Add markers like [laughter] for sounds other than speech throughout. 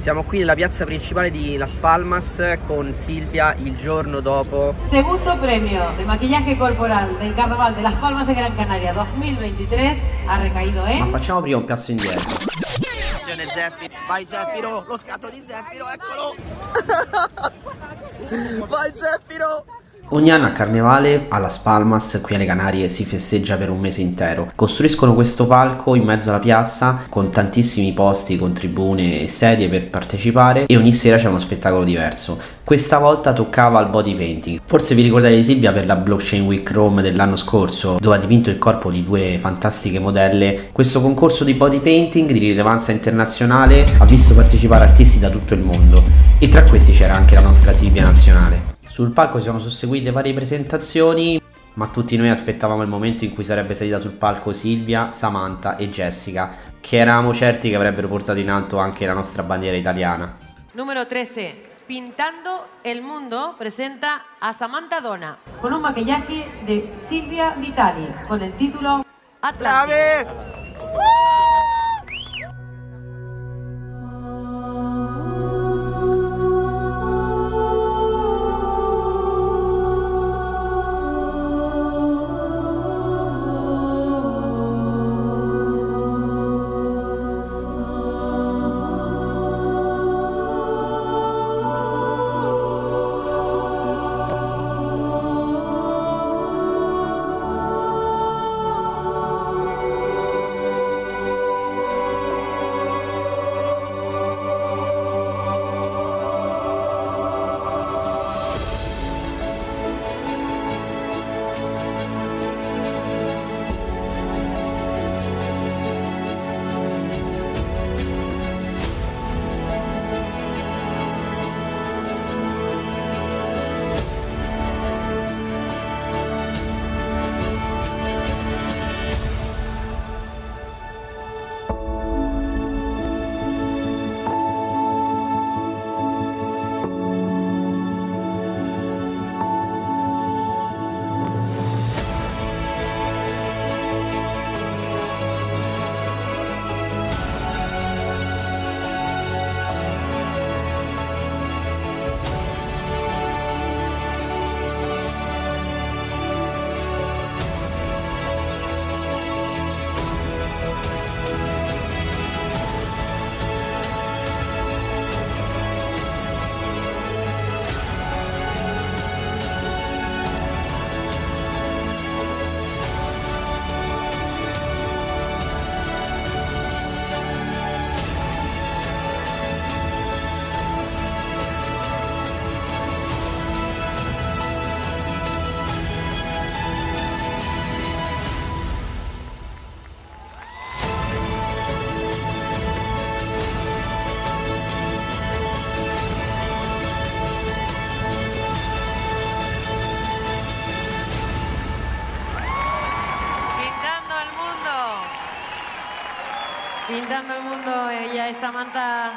Siamo qui nella piazza principale di Las Palmas con Silvia il giorno dopo. Segundo premio de maquillaje corporal del Carnaval de Las Palmas de Gran Canaria 2023 ha recaído en... Ma facciamo prima un passo indietro. Vai Zeffiro, lo scatto di Zeffiro, eccolo! Vai Zeffiro! Ogni anno a Carnevale a Las Palmas, qui alle Canarie, si festeggia per un mese intero. Costruiscono questo palco in mezzo alla piazza con tantissimi posti con tribune e sedie per partecipare e ogni sera c'è uno spettacolo diverso. Questa volta toccava al body painting. Forse vi ricordate Silvia per la Blockchain Week Rome dell'anno scorso, dove ha dipinto il corpo di due fantastiche modelle. Questo concorso di body painting di rilevanza internazionale ha visto partecipare artisti da tutto il mondo e tra questi c'era anche la nostra Silvia nazionale. Sul palco si sono susseguite varie presentazioni, ma tutti noi aspettavamo il momento in cui sarebbe salita sul palco Silvia, Samantha e Jessica, che eravamo certi che avrebbero portato in alto anche la nostra bandiera italiana. Numero 13. Pintando el mundo presenta a Samantha Donna con un maquillaje de Silvia Vitali con el título Atlantis. Pintando el mundo, ella es Samantha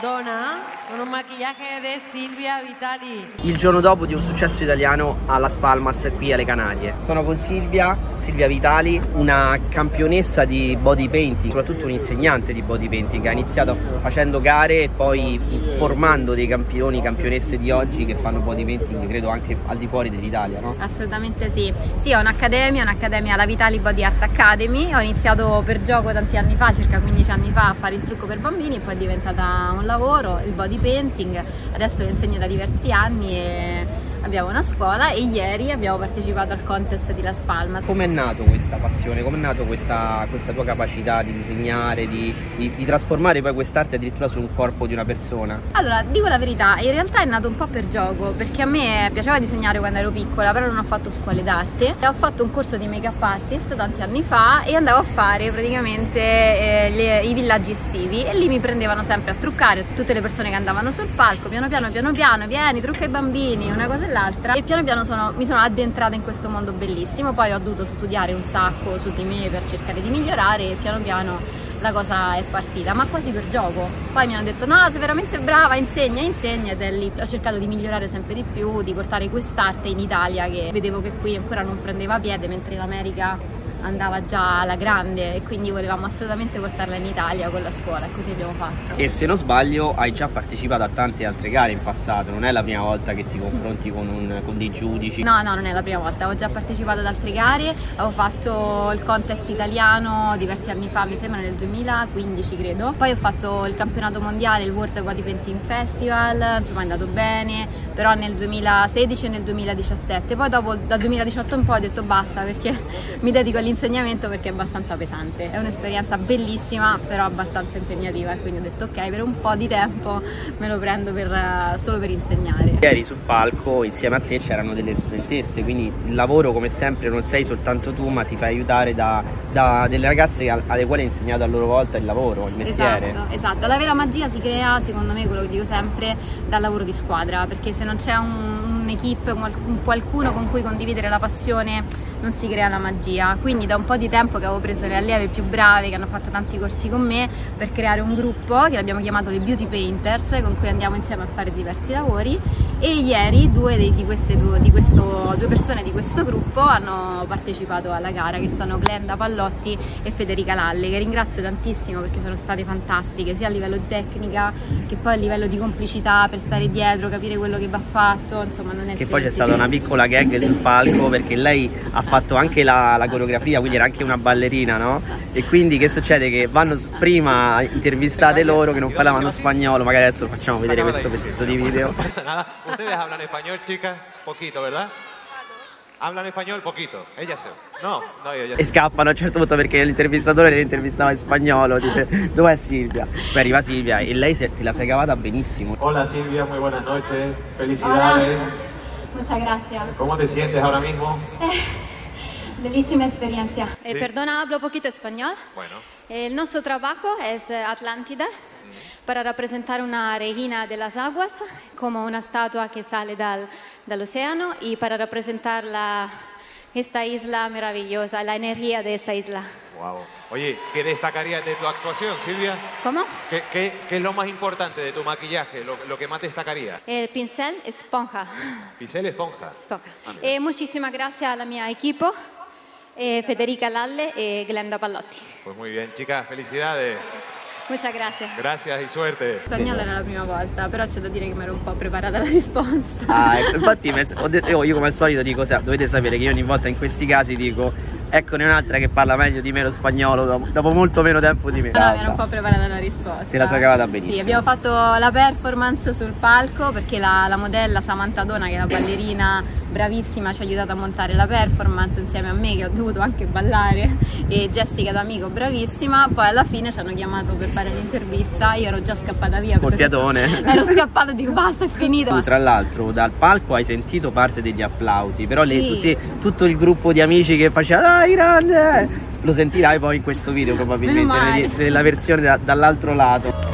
Donna con un maquillaje di Silvia Vitali. Il giorno dopo di un successo italiano a Las Palmas qui alle Canarie. Sono con Silvia, Silvia Vitali, una campionessa di body painting, soprattutto un insegnante di body painting. Ha iniziato facendo gare e poi formando dei campioni, campionesse di oggi che fanno body painting, credo anche al di fuori dell'Italia, no? Assolutamente sì. Sì, ho un'accademia, un'accademia, la Vitali Body Art Academy. Ho iniziato per gioco tanti anni fa, circa 15 anni fa, a fare il trucco per bambini e poi è diventata un lavoro, il body painting, adesso lo insegno da diversi anni e abbiamo una scuola e ieri abbiamo partecipato al contest di Las Palmas. Come è nato questa passione? Come è nata questa, questa, tua capacità di disegnare, di, di, di trasformare poi quest'arte addirittura su un corpo di una persona? Allora, dico la verità, in realtà è nato un po' per gioco, perché a me piaceva disegnare quando ero piccola, però non ho fatto scuole d'arte. Ho fatto un corso di make-up artist tanti anni fa e andavo a fare praticamente eh, le, i villaggi estivi e lì mi prendevano sempre a truccare tutte le persone che andavano sul palco, piano piano, piano piano, vieni, trucca i bambini, una cosa e l'altra e piano piano sono, mi sono addentrata in questo mondo bellissimo poi ho dovuto studiare un sacco su di me per cercare di migliorare e piano piano la cosa è partita, ma quasi per gioco. Poi mi hanno detto no, sei veramente brava, insegna, insegna ed è lì. Ho cercato di migliorare sempre di più, di portare quest'arte in Italia che vedevo che qui ancora non prendeva piede, mentre in America andava già alla grande e quindi volevamo assolutamente portarla in Italia con la scuola e così abbiamo fatto. E se non sbaglio hai già partecipato a tante altre gare in passato, non è la prima volta che ti confronti con, un, con dei giudici? No, no, non è la prima volta, ho già partecipato ad altre gare, avevo fatto il contest italiano diversi anni fa, mi sembra nel 2015 credo, poi ho fatto il campionato mondiale, il World Bodypainting Festival, insomma è andato bene, però nel 2016 e nel 2017, poi dopo dal 2018 in poi ho detto basta perché [laughs] mi dedico all'insegnamento perché è abbastanza pesante, è un'esperienza bellissima però abbastanza impegnativa e quindi ho detto ok per un po' di tempo me lo prendo per, solo per insegnare. Ieri sul palco insieme a te c'erano delle studentesse, quindi il lavoro come sempre non sei soltanto tu ma ti fai aiutare da, da delle ragazze alle quali hai insegnato a loro volta il lavoro, il mestiere. Esatto, esatto, la vera magia si crea secondo me quello che dico sempre dal lavoro di squadra perché se non c'è un, un'equipe, un qualcuno con cui condividere la passione non si crea la magia. Quindi da un po' di tempo che avevo preso le allieve più brave che hanno fatto tanti corsi con me per creare un gruppo che l'abbiamo chiamato le Beauty Painters con cui andiamo insieme a fare diversi lavori e ieri due, di, queste due, di questo, due persone di questo gruppo hanno partecipato alla gara che sono Glenda Pallotti e Federica Lalle che ringrazio tantissimo perché sono state fantastiche sia a livello di tecnica che poi a livello di complicità per stare dietro, capire quello che va fatto, insomma non è Che semplice. poi c'è stata una piccola gag sul palco perché lei ha fatto anche la, la, coreografia, quindi era anche una ballerina, no? E quindi che succede? Che vanno prima intervistate loro che non parlavano spagnolo, magari adesso facciamo vedere questo pezzetto di video. Ustedes hablan español, chicas? Poquito, ¿verdad? Hablan español poquito, ella se... No, no, io. E scappano a un certo punto perché l'intervistatore le intervistava in spagnolo, dice dov'è Silvia? Poi arriva Silvia e lei se, te la sei cavata benissimo. Hola Silvia, muy buenas noches, felicidades. Hola. Muchas gracias. ¿Cómo te sientes ahora mismo? Eh, [laughs] bellísima experiencia. Eh, sí. Eh, perdona, hablo poquito español. Bueno. El nuestro trabajo es Atlántida para representar una reina de las aguas, como una estatua que sale dal, del océano, y para representar la, esta isla maravillosa, la energía de esta isla. Wow. Oye, ¿qué destacarías de tu actuación, Silvia? ¿Cómo? ¿Qué, qué, qué es lo más importante de tu maquillaje? Lo, lo, que más destacaría? El pincel esponja. ¿Pincel esponja? Esponja. Ah, eh, muchísimas gracias a la mia equipo, eh, Federica Lalle y Glenda Pallotti. Pues muy bien, chicas, felicidades. Muchas grazie. Grazie e suerte. Spagnolo era la prima volta, però c'è da dire che mi ero un po' preparata la risposta. Ah, ecco, infatti ho detto, io come al solito dico, dovete sapere che io ogni volta in questi casi dico eccone un'altra che parla meglio di me lo spagnolo dopo, dopo molto meno tempo di me. No, mi ero un po' preparata la risposta. Te la sei cavata benissimo. Sì, abbiamo fatto la performance sul palco perché la, la modella Samantha Dona, che è la ballerina bravissima, ci ha aiutato a montare la performance insieme a me che ho dovuto anche ballare e Jessica D'Amico bravissima, poi alla fine ci hanno chiamato per fare l'intervista, io ero già scappata via. Col fiatone. [laughs] Ero scappata e dico basta è finito. Tu tra l'altro dal palco hai sentito parte degli applausi, però sì. le, tutti, tutto il gruppo di amici che faceva dai grande, lo sentirai poi in questo video probabilmente, nella versione da, dall'altro lato.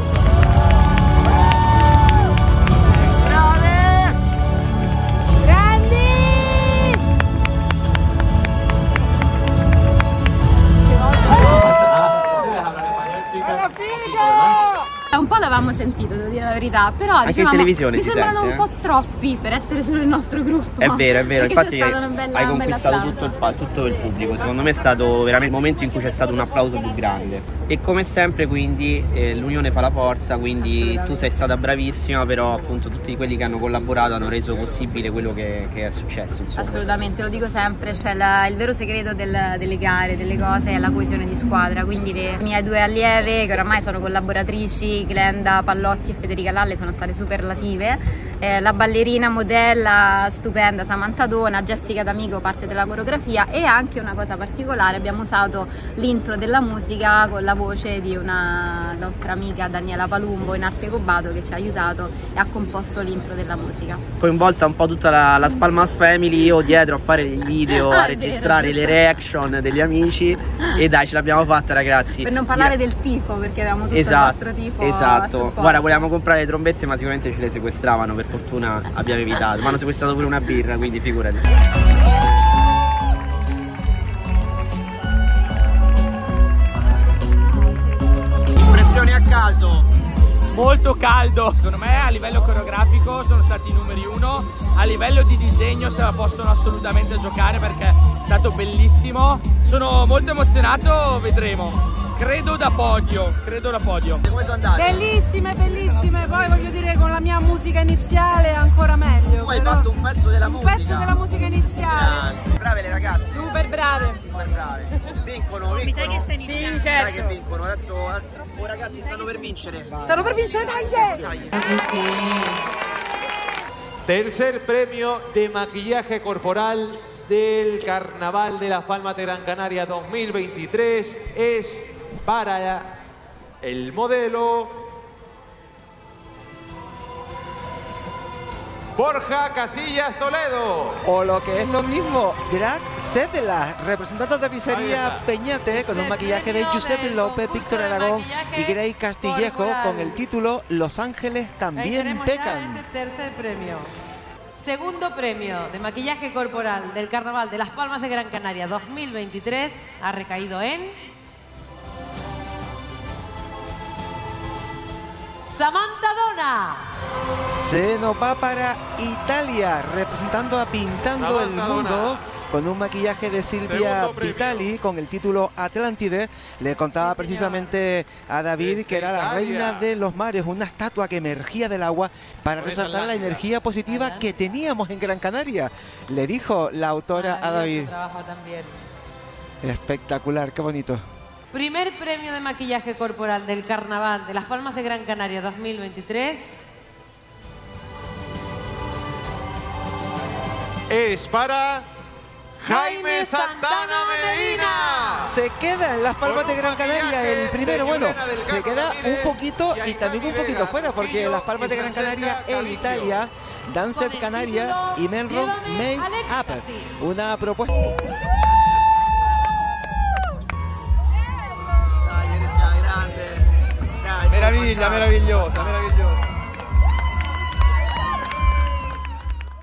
l'avevamo sentito, devo dire la verità, però Anche dicevamo, in televisione mi sembrano sente, un po' troppi per essere solo il nostro gruppo. È vero, è vero, infatti bella, hai conquistato tutto il, tutto il, pubblico, secondo me è stato veramente il momento in cui c'è stato un applauso più grande. E come sempre quindi eh, l'unione fa la forza, quindi tu sei stata bravissima, però appunto tutti quelli che hanno collaborato hanno reso possibile quello che, che è successo. Insomma. Assolutamente, lo dico sempre, cioè la, il vero segreto del, delle gare, delle cose è la coesione di squadra, quindi le mie due allieve che oramai sono collaboratrici, Glenda Pallotti e Federica Lalle sono state superlative, eh, la ballerina modella stupenda Samantha Dona, Jessica D'Amico parte della coreografia e anche una cosa particolare, abbiamo usato l'intro della musica con la voce di una nostra amica Daniela Palumbo in arte Cobato che ci ha aiutato e ha composto l'intro della musica. Coinvolta un po' tutta la, la Spalmas Family, io dietro a fare i video, [laughs] a registrare le reaction degli amici e dai ce l'abbiamo fatta ragazzi. Per non parlare yeah. del tifo perché avevamo tutto esatto, il nostro tifo Esatto, guarda volevamo comprare le trombette ma sicuramente ce le sequestravano, per fortuna abbiamo evitato, ma hanno sequestrato pure una birra quindi figurati. molto caldo. Secondo me a livello coreografico sono stati i numeri uno, a livello di disegno se la possono assolutamente giocare perché è stato bellissimo. Sono molto emozionato, vedremo. Credo da podio, credo da podio. Come sono andate? Bellissime, bellissime, musica iniziale ancora meglio. Tu hai fatto un pezzo della un musica. pezzo della musica iniziale. Grande. Brave le ragazze. Super brave. Super brave. Vincono, vincono. Sì, Dai che certo. vincono. Adesso oh, ragazzi stanno per vincere. Stanno per vincere, dai! Dai. Tercer premio de maquillaje corporal del Carnaval de las Palmas de Gran Canaria 2023 es para el modelo Borja Casillas Toledo. O lo que es lo mismo, Drag Cédela, representante de pizzería. Peñate, con un maquillaje de Giuseppe López, Víctor Aragón y Grey Castillejo, corporal. con el título Los Ángeles también pecan. ese tercer premio. Segundo premio de maquillaje corporal del Carnaval de Las Palmas de Gran Canaria 2023 ha recaído en... Samantha Dona. Se nos va para Italia, representando a Pintando el Mundo. Dona. Con un maquillaje de Silvia. Vitali con el título Atlántide, le contaba precisamente a David Desde que era la reina de los mares, una estatua que emergía del agua para resaltar la energía positiva que teníamos en Gran Canaria. Le dijo la autora a David. trabajo también. Espectacular, qué bonito. Primer premio de maquillaje corporal del Carnaval de Las Palmas de Gran Canaria 2023. Es para Jaime Santana Medina. Se queda en las palmas de Gran Canaria el primero, bueno, se queda un poquito y también un poquito fuera porque las palmas de Gran Canaria e. Italia, Dancet Canaria y Melron Make Up. Una propuesta. Meraviglia, meravigliosa, meravigliosa.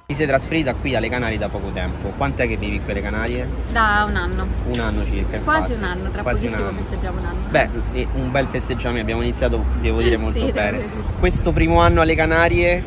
Ti sei trasferita qui alle Canarie da poco tempo. Quant'è che vivi qui alle Canarie? Da un anno. Un anno circa. Quasi infatti. un anno, tra Quasi un pochissimo anno. festeggiamo un anno. Beh, un bel festeggiamento, abbiamo iniziato, devo dire, [laughs] molto Sì, bene. Questo primo anno alle Canarie,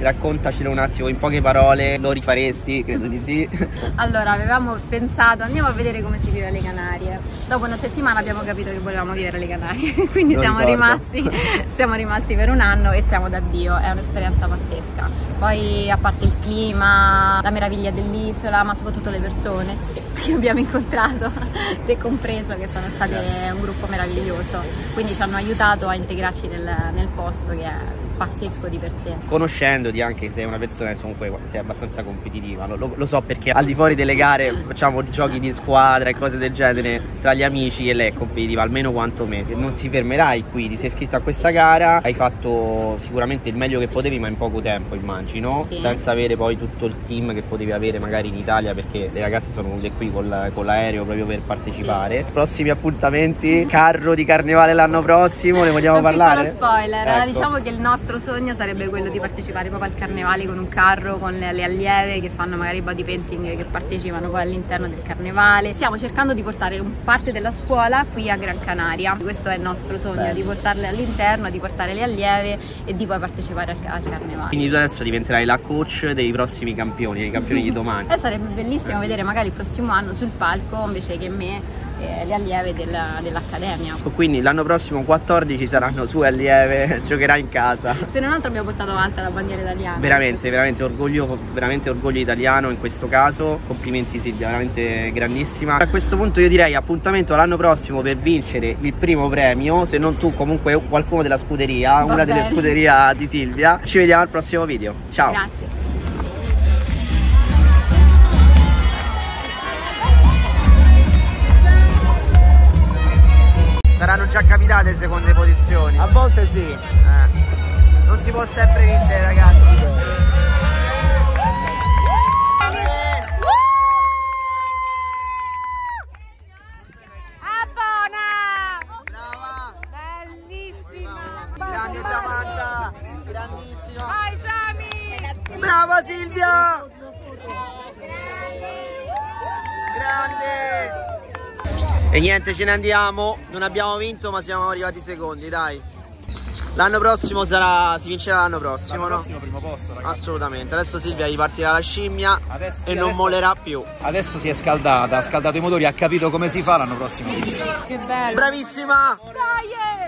raccontacelo un attimo in poche parole, lo rifaresti? Credo di sì. Allora, avevamo pensato, andiamo a vedere come si vive alle Canarie. Dopo una settimana abbiamo capito che volevamo vivere alle Canarie, [laughs] quindi siamo rimasti, siamo rimasti per un anno e siamo da Dio, è un'esperienza pazzesca. Poi a parte il clima, la meraviglia dell'isola, ma soprattutto le persone [laughs] che abbiamo incontrato, [laughs] te compreso, che sono state un gruppo meraviglioso, quindi ci hanno aiutato a integrarci nel, nel posto che è pazzesco di per sé. Conoscendoti anche se sei una persona che comunque sei abbastanza competitiva, lo, lo- so perché al di fuori delle gare facciamo giochi di squadra e cose del genere tra gli amici e lei è competitiva almeno quanto me. Non ti fermerai qui, ti sei iscritta a questa gara, hai fatto sicuramente il meglio che potevi ma in poco tempo immagino, Sì. senza avere poi tutto il team che potevi avere magari in Italia perché le ragazze sono venute qui con l'aereo proprio per partecipare. Prossimi appuntamenti, carro di carnevale l'anno prossimo, ne vogliamo un parlare? spoiler, eh, Ecco. diciamo che il nostro sogno sarebbe quello di partecipare proprio al carnevale con un carro, con le, le allieve che fanno magari body painting, che partecipano poi all'interno del carnevale. Stiamo cercando di portare un- parte della scuola qui a Gran Canaria, questo è il nostro sogno, Bello. di portarle all'interno, di portare le allieve e di poi partecipare al, al carnevale. Quindi tu adesso diventerai la coach dei prossimi campioni, dei campioni di [laughs] domani. E sarebbe bellissimo vedere magari il prossimo anno sul palco invece che me eh, le allieve della- dell'accademia. Quindi l'anno prossimo 14 saranno sue allieve, [laughs] giocherà in casa. Se non altro abbiamo portato avanti la bandiera italiana. Veramente, veramente orgoglio, veramente orgoglio italiano in questo caso. Complimenti Silvia, veramente grandissima. A questo punto io direi appuntamento l'anno prossimo per vincere il primo premio, se non tu comunque qualcuno della scuderia, Va una delle bene. scuderia di Silvia. Ci vediamo al prossimo video. Ciao. Grazie. Saranno già capitate seconde posizioni. A volte sì. Eh. Non si può sempre vincere, ragazzi. E niente, ce ne andiamo. Non abbiamo vinto, ma siamo arrivati secondi, dai. L'anno prossimo sarà, si vincerà l'anno prossimo, L'anno no? prossimo primo posto, ragazzi. Assolutamente. Adesso Silvia gli partirà la scimmia Adesso- e sì, non adesso- mollerà più. Adesso si è scaldata, ha scaldato i motori, ha capito come si fa l'anno prossimo. Che bello! Bravissima! Dai!